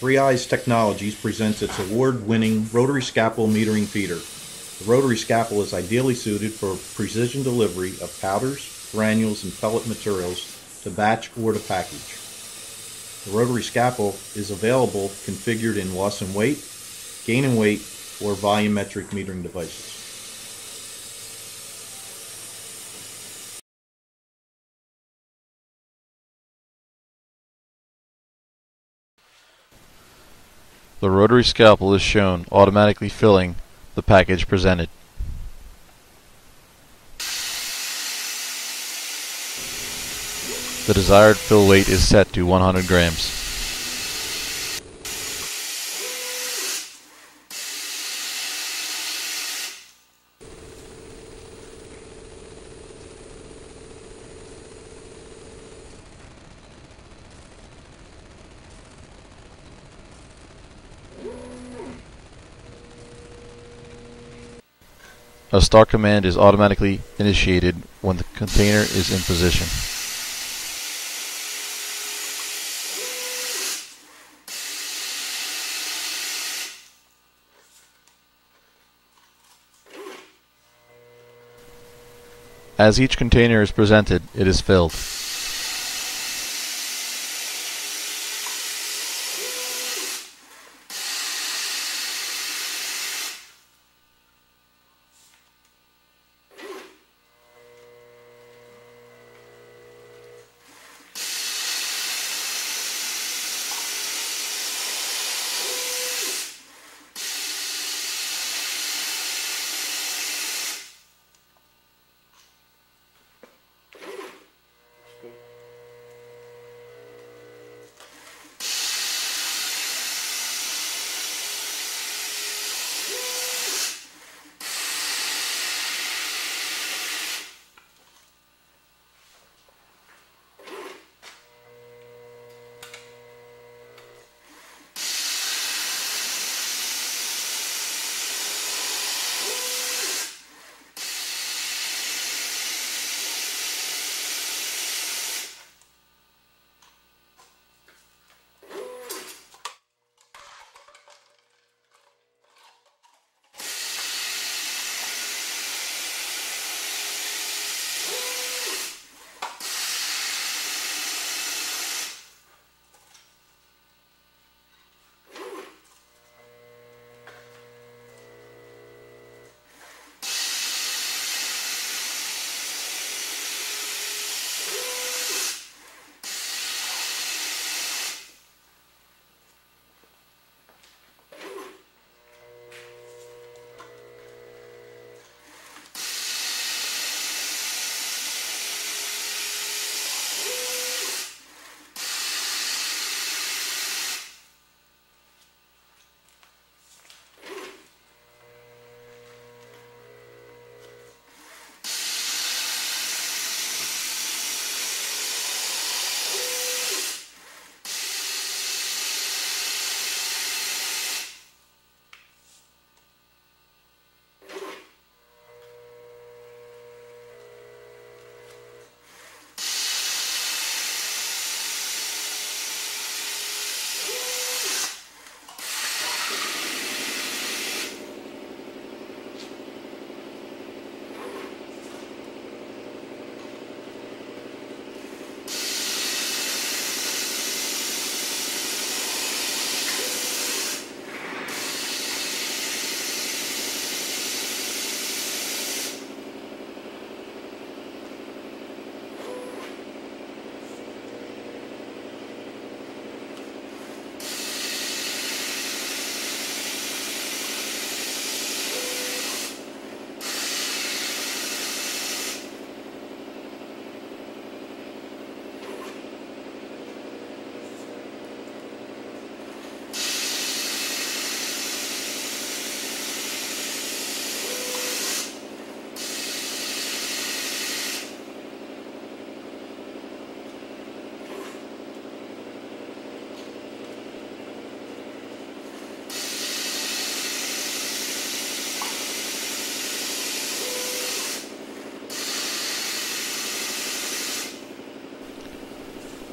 3i's Technologies presents its award-winning rotary scalpel metering feeder. The rotary scalpel is ideally suited for precision delivery of powders, granules, and pellet materials to batch or to package. The rotary scalpel is available configured in loss in weight, gain in weight, or volumetric metering devices. The rotary scalpel is shown automatically filling the package presented. The desired fill weight is set to 100 grams. A start command is automatically initiated when the container is in position. As each container is presented, it is filled.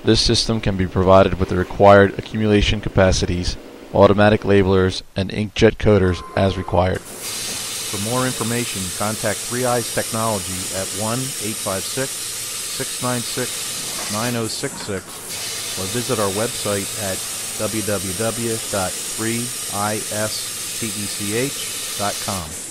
This system can be provided with the required accumulation capacities, automatic labelers, and inkjet coders as required. For more information, contact 3i's Technology at 1-856-696-9066 or visit our website at www.3istech.com.